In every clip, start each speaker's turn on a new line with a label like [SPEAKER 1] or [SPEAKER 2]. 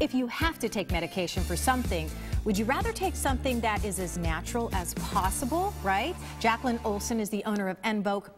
[SPEAKER 1] If you have to take medication for something, would you rather take something that is as natural as possible, right? Jacqueline Olson is the owner of enVoque,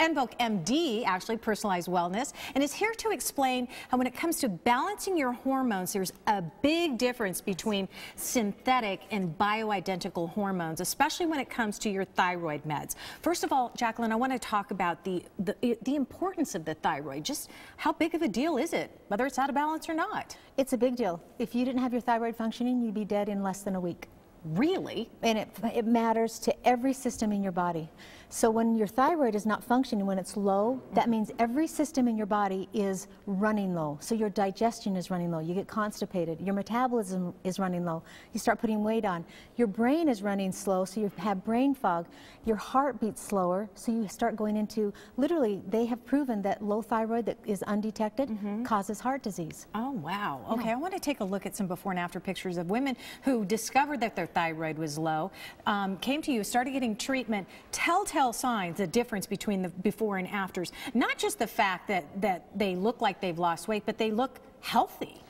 [SPEAKER 1] enVoque MD, actually personalized wellness, and is here to explain how when it comes to balancing your hormones, there's a big difference between synthetic and bioidentical hormones, especially when it comes to your thyroid meds. First of all, Jacqueline, I want to talk about the, the, the importance of the thyroid. Just how big of a deal is it, whether it's out of balance or not?
[SPEAKER 2] It's a big deal. If you didn't have your thyroid functioning, you'd be dead in less than a week.
[SPEAKER 1] Really?
[SPEAKER 2] And it, it matters to every system in your body. So when your thyroid is not functioning, when it's low, that means every system in your body is running low. So your digestion is running low. You get constipated. Your metabolism is running low. You start putting weight on. Your brain is running slow, so you have brain fog. Your heart beats slower, so you start going into, literally, they have proven that low thyroid that is undetected mm -hmm. causes heart disease.
[SPEAKER 1] Oh, wow. Okay, yeah. I want to take a look at some before and after pictures of women who discovered that their thyroid was low, um, came to you, started getting treatment. Telltale signs, the difference between the before and afters. Not just the fact that, that they look like they've lost weight, but they look healthy.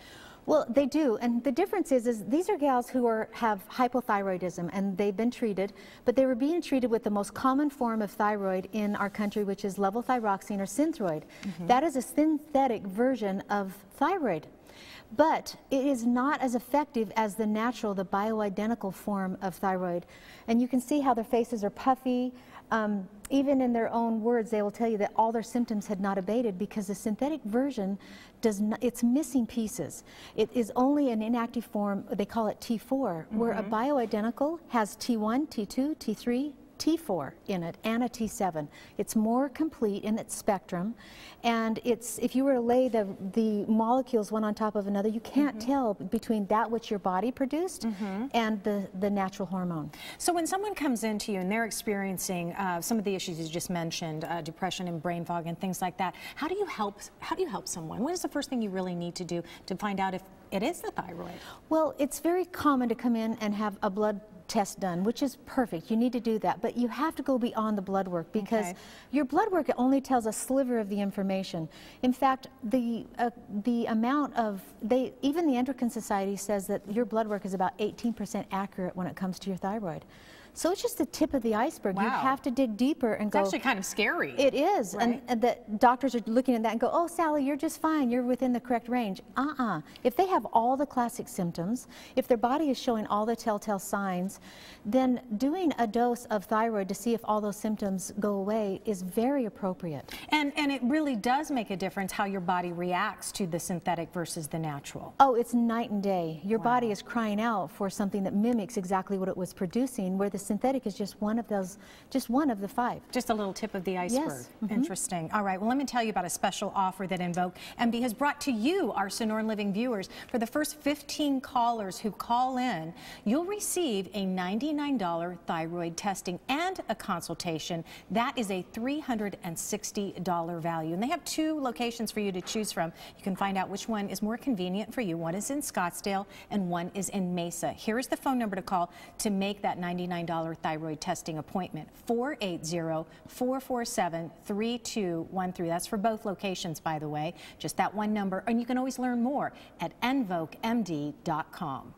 [SPEAKER 2] Well, they do, and the difference is, is these are gals who are, have hypothyroidism, and they've been treated, but they were being treated with the most common form of thyroid in our country, which is levothyroxine or Synthroid. Mm -hmm. That is a synthetic version of thyroid. But it is not as effective as the natural, the bioidentical form of thyroid. And you can see how their faces are puffy. Um, even in their own words, they will tell you that all their symptoms had not abated because the synthetic version does not, it's missing pieces. It is only an inactive form, they call it T4, mm -hmm. where a mm-hmm. bioidentical has T1, T2, T3, T4 in it and a T7. It's more complete in its spectrum and it's if you were to lay the, the molecules one on top of another you can't mm -hmm. tell between that which your body produced mm -hmm. and the, the natural hormone.
[SPEAKER 1] So when someone comes into you and they're experiencing uh, some of the issues you just mentioned, uh, depression and brain fog and things like that, how do you help how do you help someone? What is the first thing you really need to do to find out if it is the thyroid?
[SPEAKER 2] Well, it's very common to come in and have a blood test done, which is perfect. You need to do that, but you have to go beyond the blood work because okay. your blood work only tells a sliver of the information. In fact, the uh, the amount of they even the Endocrine Society says that your blood work is about 18% accurate when it comes to your thyroid. So it's just the tip of the iceberg. Wow. You have to dig deeper and
[SPEAKER 1] it's
[SPEAKER 2] go.
[SPEAKER 1] It's actually kind of scary.
[SPEAKER 2] It is. Right? And, and the doctors are looking at that and go, oh, Sally, you're just fine. You're within the correct range. Uh-uh. If they have all the classic symptoms, if their body is showing all the telltale signs, then doing a dose of thyroid to see if all those symptoms go away is very appropriate.
[SPEAKER 1] And, and it really does make a difference how your body reacts to the synthetic versus the natural.
[SPEAKER 2] Oh, it's night and day. Your wow. body is crying out for something that mimics exactly what it was producing, where the synthetic is just one of those, just one of the five.
[SPEAKER 1] Just a little tip of the iceberg. Yes. Mm -hmm. Interesting. All right, well, let me tell you about a special offer that enVoque MD has brought to you, our Sonoran Living viewers. For the first 15 callers who call in, you'll receive a $99 thyroid testing and a consultation. That is a $360 value. And they have two locations for you to choose from. You can find out which one is more convenient for you. One is in Scottsdale and one is in Mesa. Here is the phone number to call to make that $99 thyroid testing appointment. 480-447-3213. That's for both locations, by the way. Just that one number. And you can always learn more at enVoqueMD.com.